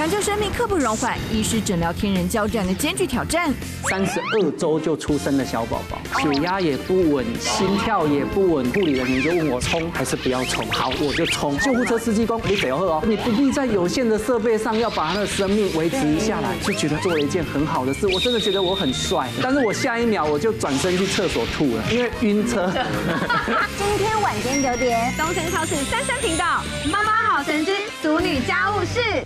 抢救生命刻不容缓，医师诊疗天人交战的艰巨挑战。三十二周就出生的小宝宝，血压也不稳，心跳也不稳，护理人员就问我冲还是不要冲？好，我就冲。救护车司机工，你得要喝哦，你不必在有限的设备上要把他的生命维持下来，就觉得做了一件很好的事。我真的觉得我很帅，但是我下一秒我就转身去厕所吐了，因为晕车。今天晚间九点，东森超市三三频道，妈妈好神经，俗女家务事。